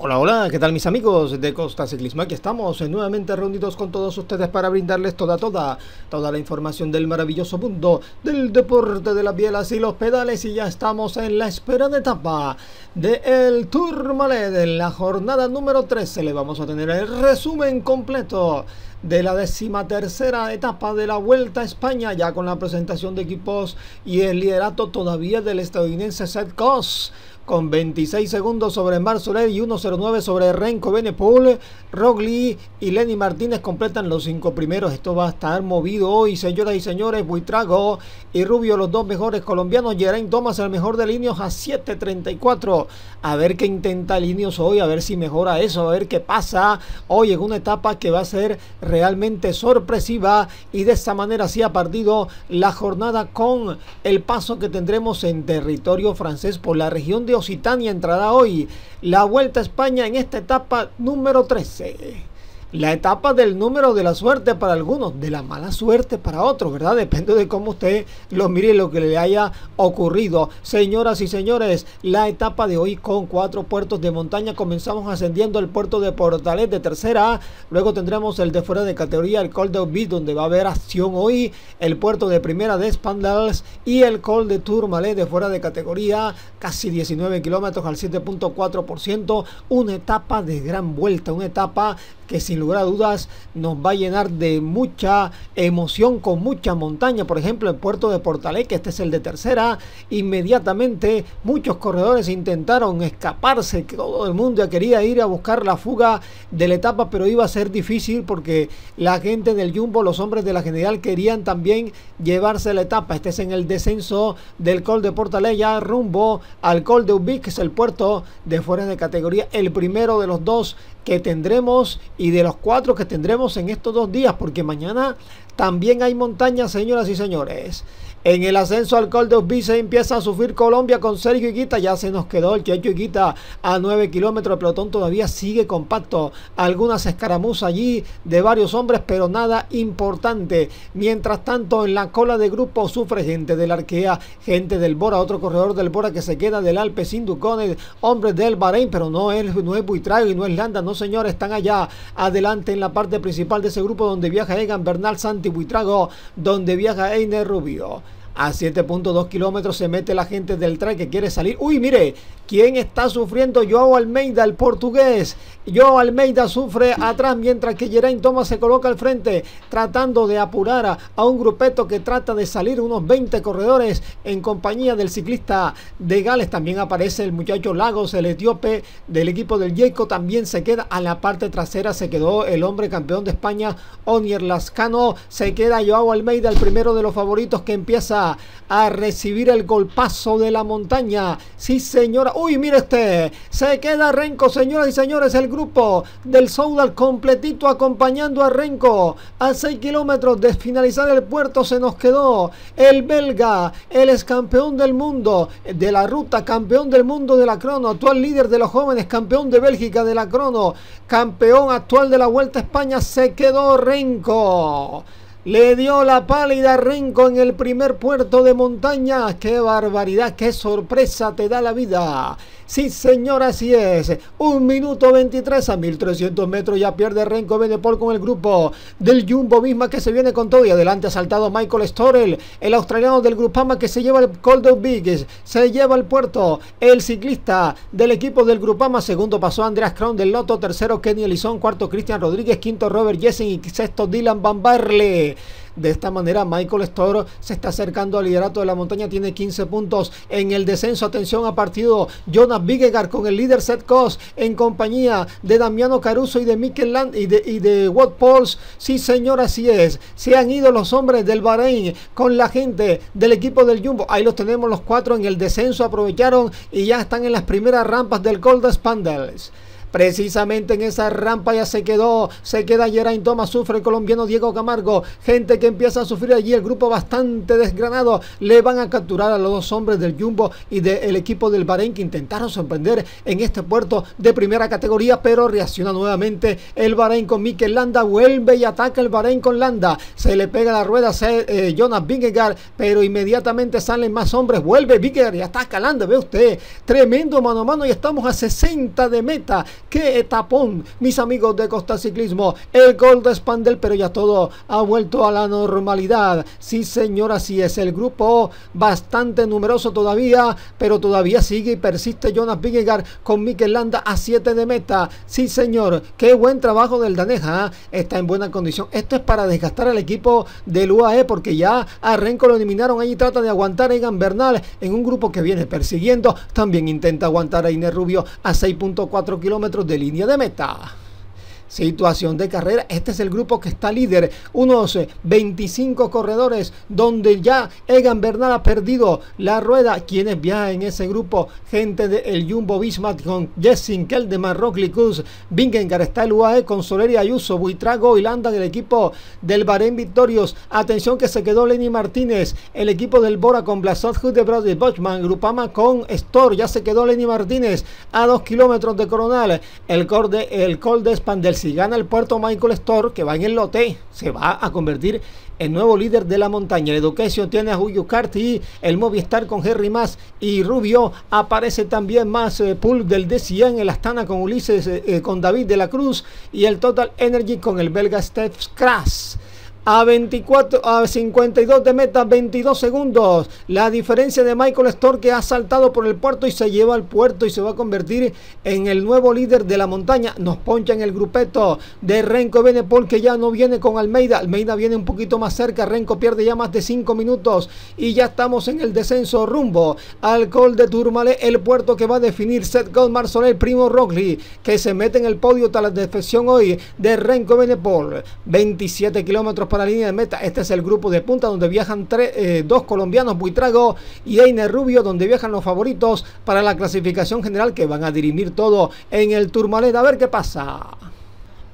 Hola, hola, ¿qué tal mis amigos de Costa Ciclismo? Aquí estamos nuevamente reunidos con todos ustedes para brindarles toda, toda, toda la información del maravilloso mundo del deporte de las bielas y los pedales y ya estamos en la espera de etapa de el Tourmalet en la jornada número 13. Le vamos a tener el resumen completo de la decimatercera etapa de la Vuelta a España, ya con la presentación de equipos y el liderato todavía del estadounidense Seth Goss con 26 segundos sobre Mar y 1.09 sobre Renko Benepool. Rogli y Lenny Martínez completan los cinco primeros. Esto va a estar movido hoy, señoras y señores. Buitrago y Rubio, los dos mejores colombianos. Geraint Thomas, el mejor de líneas a 7.34. A ver qué intenta líneas hoy, a ver si mejora eso, a ver qué pasa hoy en una etapa que va a ser realmente sorpresiva. Y de esa manera sí ha partido la jornada con el paso que tendremos en territorio francés por la región de Occitania entrará hoy la Vuelta a España en esta etapa número 13 la etapa del número de la suerte para algunos, de la mala suerte para otros, ¿verdad? Depende de cómo usted lo mire y lo que le haya ocurrido. Señoras y señores, la etapa de hoy con cuatro puertos de montaña. Comenzamos ascendiendo el puerto de Portalet de tercera Luego tendremos el de fuera de categoría, el Col de Obid, donde va a haber acción hoy. El puerto de primera de Spandals y el Col de Tourmalet de fuera de categoría, casi 19 kilómetros al 7.4%. Una etapa de gran vuelta, una etapa que sin lugar a dudas nos va a llenar de mucha emoción con mucha montaña. Por ejemplo, el puerto de Portalé, que este es el de tercera, inmediatamente muchos corredores intentaron escaparse, todo el mundo quería ir a buscar la fuga de la etapa, pero iba a ser difícil porque la gente del Jumbo, los hombres de la general, querían también llevarse la etapa. Este es en el descenso del Col de Portalé, ya rumbo al Col de Ubic, que es el puerto de fuera de categoría, el primero de los dos que tendremos y de los cuatro que tendremos en estos dos días, porque mañana también hay montañas, señoras y señores. En el ascenso al Col de Osbice empieza a sufrir Colombia con Sergio Higuita. Ya se nos quedó el Checho Higuita a 9 kilómetros. El pelotón todavía sigue compacto. Algunas escaramuzas allí de varios hombres, pero nada importante. Mientras tanto, en la cola de grupo sufre gente del Arkea, gente del Bora, otro corredor del Bora que se queda del Alpe sin Ducones, hombres del Bahrein, pero no es, no es Buitrago y no es Landa. No, señores, están allá adelante en la parte principal de ese grupo donde viaja Egan Bernal Santi Buitrago, donde viaja Einer Rubio. A 7.2 kilómetros se mete la gente del track que quiere salir. Uy, mire, ¿quién está sufriendo? Joao Almeida, el portugués. Joao Almeida sufre atrás mientras que Geraint Thomas se coloca al frente tratando de apurar a, un grupeto que trata de salir unos 20 corredores en compañía del ciclista de Gales. También aparece el muchacho Lagos, el etíope del equipo del Yeco. También se queda a la parte trasera. Se quedó el hombre campeón de España, Onier Lascano. Se queda Joao Almeida, el primero de los favoritos que empieza a recibir el golpazo de la montaña. Sí, señora. Uy, mire este. Se queda Renko, señoras y señores. El grupo del Soudal completito acompañando a Renko. A 6 kilómetros de finalizar el puerto se nos quedó el belga, el ex campeón del mundo de la ruta, campeón del mundo de la crono, actual líder de los jóvenes, campeón de Bélgica de la crono, campeón actual de la Vuelta a España. Se quedó Renko. Le dio la pálida Renko en el primer puerto de montaña. ¡Qué barbaridad! ¡Qué sorpresa te da la vida! Sí, señor, así es. Un minuto 23 a 1300 metros. Ya pierde Renko Benepol con el grupo del Jumbo misma que se viene con todo. Y adelante ha saltado Michael Storrell, el australiano del Grupama que se lleva el Cold of Bigs. Se lleva el puerto. El ciclista del equipo del Grupama. Segundo pasó Andreas Crown del Loto. Tercero Kenny Elison. Cuarto Cristian Rodríguez. Quinto Robert Jessen. Y sexto Dylan Van Barle. De esta manera, Michael Storr se está acercando al liderato de la montaña. Tiene 15 puntos en el descenso. Atención a partido. Jonas Vigegaard con el líder Seth Koss en compañía de Damiano Caruso y de Mikel Land y de, Watt Pauls. Sí, señor, así es. Se han ido los hombres del Bahrein con la gente del equipo del Jumbo. Ahí los tenemos los cuatro en el descenso. Aprovecharon y ya están en las primeras rampas del Gold Spandels. Precisamente en esa rampa ya se quedó, se queda Geraint Thomas, sufre el colombiano Diego Camargo. Gente que empieza a sufrir allí, el grupo bastante desgranado. Le van a capturar a los dos hombres del Jumbo y del equipo del Bahrein que intentaron sorprender en este puerto de primera categoría, pero reacciona nuevamente el Bahrein con Mikel Landa. Vuelve y ataca el Bahrein con Landa. Se le pega la rueda a eh, Jonas Vingegaard, pero inmediatamente salen más hombres. Vuelve Vingegaard y ataca Landa, ve usted. Tremendo mano a mano y estamos a 60 de meta. Qué etapón, mis amigos de Costa Ciclismo, el gol de Spandel, pero ya todo ha vuelto a la normalidad. Sí, señor, así es. El grupo bastante numeroso todavía, pero todavía sigue y persiste Jonas Vingegaard con Mikel Landa a 7 de meta. Sí, señor, qué buen trabajo del Daneja. ¿ah? Está en buena condición. Esto es para desgastar al equipo del UAE porque ya a Renko lo eliminaron. Ahí trata de aguantar a Egan Bernal en un grupo que viene persiguiendo. También intenta aguantar a Iner Rubio a 6.4 kilómetros de línea de meta situación de carrera. Este es el grupo que está líder, unos 25 eh, corredores donde ya Egan Bernal ha perdido la rueda. Quienes viajan en ese grupo, gente del el Jumbo Bismarck con Jessin Keldeman, Rockley Cruz, Vingegaard, está el UAE con Soleri Ayuso, Buitrago y Landa del equipo del Bahrein Victorios. Atención que se quedó Lenny Martínez, el equipo del Bora con Blasot Hudebrock de Bochman, Grupama con Store, ya se quedó Lenny Martínez a dos kilómetros de Coronal. El Col de, el Col de Spandel si gana el puerto Michael Store, que va en el lote, se va a convertir en nuevo líder de la montaña. Education tiene a Julio Carti, el Movistar con Henry Más y Rubio. Aparece también más eh, Pool del D100, el Astana con Ulises, eh, eh, con David de la Cruz y el Total Energy con el belga Steph Kras a 24 a 52 de meta 22 segundos. La diferencia de Michael Store que ha saltado por el puerto y se lleva al puerto y se va a convertir en el nuevo líder de la montaña. Nos poncha en el grupeto de Renko Benepol que ya no viene con Almeida. Almeida viene un poquito más cerca. Renko pierde ya más de 5 minutos y ya estamos en el descenso rumbo al Col de Turmale el puerto que va a definir Seth Goldmar el Primo Rockley que se mete en el podio tras la defección hoy de Renko Benepol. 27 kilómetros para la línea de meta. Este es el grupo de punta donde viajan tres, eh, dos colombianos, Buitrago y Einer Rubio, donde viajan los favoritos para la clasificación general que van a dirimir todo en el Turmalet. A ver qué pasa.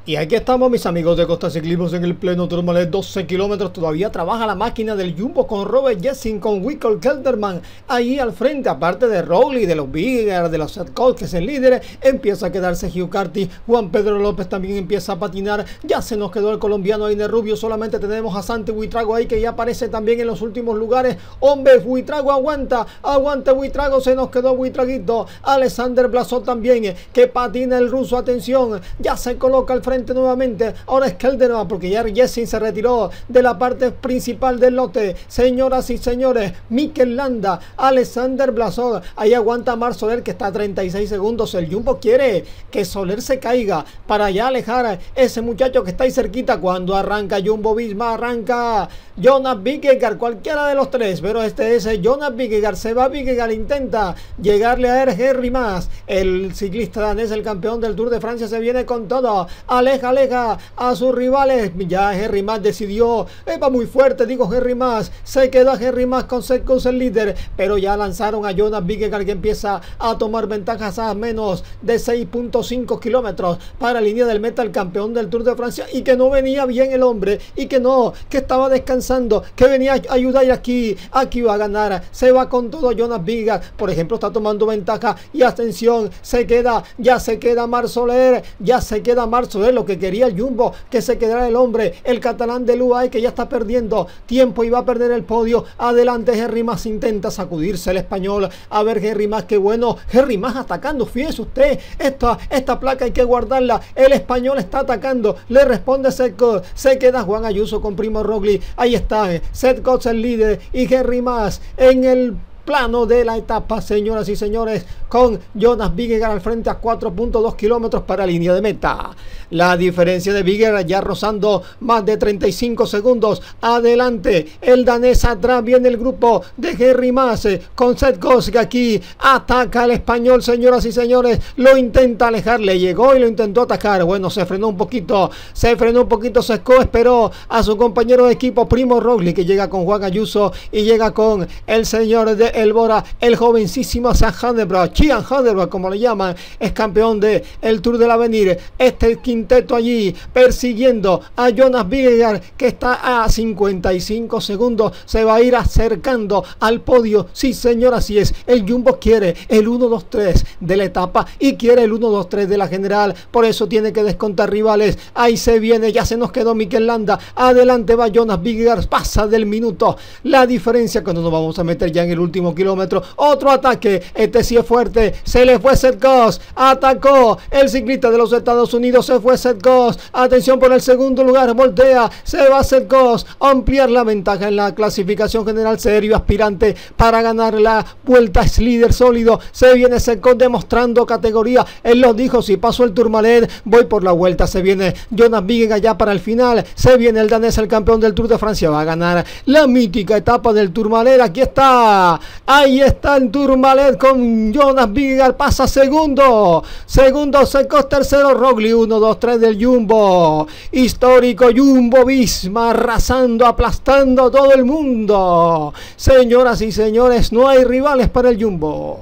Y aquí estamos mis amigos de Costa Ciclismos en el pleno de 12 kilómetros. Todavía trabaja la máquina del Jumbo con Robert Jessing, con Wickel Kelderman ahí al frente. Aparte de Rowley, de los Bigger, de los Seth que es el líder, empieza a quedarse Hugh Carty. Juan Pedro López también empieza a patinar. Ya se nos quedó el colombiano Aine Rubio. Solamente tenemos a Santi Huitrago ahí que ya aparece también en los últimos lugares. Hombre, Huitrago aguanta, aguanta Huitrago. Se nos quedó Huitraguito. Alexander Blasot también que patina el ruso. Atención, ya se coloca al frente nuevamente. Ahora es Kelderman porque ya Jessing se retiró de la parte principal del lote. Señoras y señores, Mikel Landa, Alexander Blasov. Ahí aguanta Mar Soler que está a 36 segundos. El Jumbo quiere que Soler se caiga para ya alejar a ese muchacho que está ahí cerquita. Cuando arranca Jumbo Visma, arranca Jonas Vingegaard, cualquiera de los tres. Pero este es Jonas Vingegaard. Se va Vingegaard, intenta llegarle a Henry más. El ciclista danés, el campeón del Tour de Francia, se viene con todo aleja, aleja a sus rivales. Ya Henry Mas decidió, va muy fuerte, digo Henry Mas. Se queda Henry Mas con Secos el líder, pero ya lanzaron a Jonas Vingegaard que empieza a tomar ventajas a menos de 6.5 kilómetros para la línea del meta, el campeón del Tour de Francia y que no venía bien el hombre y que no, que estaba descansando, que venía a ayudar aquí, aquí va a ganar, se va con todo Jonas Vingegaard, por ejemplo, está tomando ventaja y atención, se queda, ya se queda Mar Soler, ya se queda Mar Soler lo que quería el Jumbo, que se quedara el hombre, el catalán de UAE que ya está perdiendo tiempo y va a perder el podio. Adelante Henry Más intenta sacudirse el español. A ver Henry Más, qué bueno. Henry Más atacando, fíjese usted, esta, esta placa hay que guardarla. El español está atacando, le responde Seco, se queda Juan Ayuso con Primo Rogli. Ahí está, Seth Cox el líder y Henry Más en el plano de la etapa, señoras y señores, con Jonas Vingegaard al frente a 4.2 kilómetros para línea de meta. La diferencia de Vingegaard ya rozando más de 35 segundos. Adelante, el danés atrás viene el grupo de Henry Masse con Seth Gosk aquí. Ataca al español, señoras y señores. Lo intenta alejar, le llegó y lo intentó atacar. Bueno, se frenó un poquito, se frenó un poquito, Sesco esperó a su compañero de equipo Primo Rogli que llega con Juan Ayuso y llega con el señor de el Bora, el jovencísimo San Handelbrock, Chian Handelbrock, como le llaman, es campeón de Tour del Avenir. Este quinteto allí persiguiendo a Jonas Vingegaard, que está a 55 segundos, se va a ir acercando al podio. Sí, señor, así es. El Jumbo quiere el 1-2-3 de la etapa y quiere el 1-2-3 de la general. Por eso tiene que descontar rivales. Ahí se viene, ya se nos quedó Mikel Landa. Adelante va Jonas Vingegaard, pasa del minuto. La diferencia cuando nos vamos a meter ya en el último kilómetro. Otro ataque, este sí es fuerte, se le fue Seth Goss, atacó el ciclista de los Estados Unidos, se fue Seth Goss. Atención por el segundo lugar, voltea, se va Seth Goss, ampliar la ventaja en la clasificación general, serio aspirante para ganar la vuelta, es líder sólido, se viene Seth Goss demostrando categoría, él lo dijo, si paso el Tourmalet, voy por la vuelta, se viene Jonas Bingen allá para el final, se viene el danés, el campeón del Tour de Francia, va a ganar la mítica etapa del Tourmalet, aquí está, ahí está el Tourmalet con Jonas Vingegaard, pasa segundo, segundo Secos, tercero Rogli, 1, 2, 3 del Jumbo, histórico Jumbo Visma, arrasando, aplastando todo el mundo, señoras y señores, no hay rivales para el Jumbo.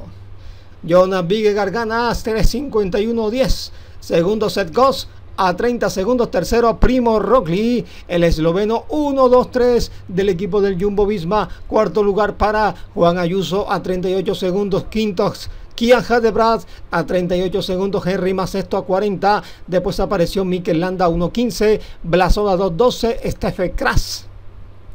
Jonas Vingegaard gana 3.51.10. Segundo Seth Goss a 30 segundos. Tercero Primo Roglic, el esloveno 1-2-3 del equipo del Jumbo Visma. Cuarto lugar para Juan Ayuso a 38 segundos. Quinto Kian Hadebrad a 38 segundos, Henry más sexto a 40, después apareció Mikel Landa a 1.15, Blasona 2.12, Stefan Kras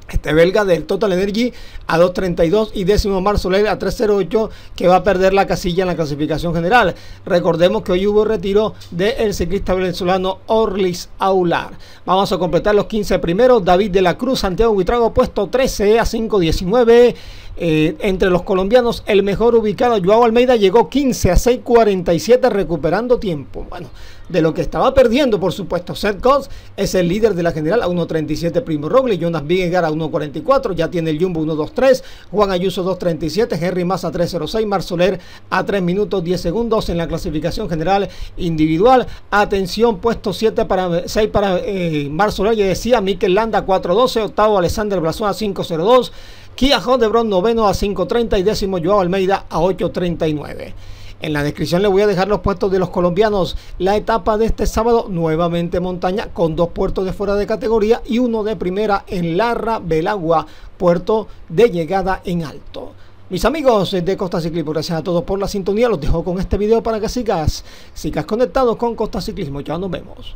este belga del Total Energy a 2.32 y décimo Mar Soler a 3.08 que va a perder la casilla en la clasificación general. Recordemos que hoy hubo retiro del ciclista venezolano Orlis Aular. Vamos a completar los 15 primeros. David de la Cruz, Santiago Buitrago puesto 13 a 5.19. Eh, entre los colombianos, el mejor ubicado, Joao Almeida, llegó 15 a 6.47 recuperando tiempo. Bueno, de lo que estaba perdiendo, por supuesto. Seth Goss es el líder de la general a 1.37 Primo Roglic, Jonas Vingegaard a 1.44, ya tiene el Jumbo 1.23, Juan Ayuso 2.37, Henry Massa 3.06, Mar Soler a 3 minutos 10 segundos en la clasificación general individual. Atención, puesto 7 para 6 para eh, Mar Soler, ya decía Mikel Landa 4.12, octavo Alexander Blasón a 5.02. Kia Hodebron noveno a 5.30 y décimo Joao Almeida a 8.39. En la descripción le voy a dejar los puestos de los colombianos. La etapa de este sábado, nuevamente montaña, con dos puertos de fuera de categoría y uno de primera en Larra, Belagua, puerto de llegada en alto. Mis amigos de Costa Ciclismo, gracias a todos por la sintonía. Los dejo con este video para que sigas, sigas conectado con Costa Ciclismo. Ya nos vemos.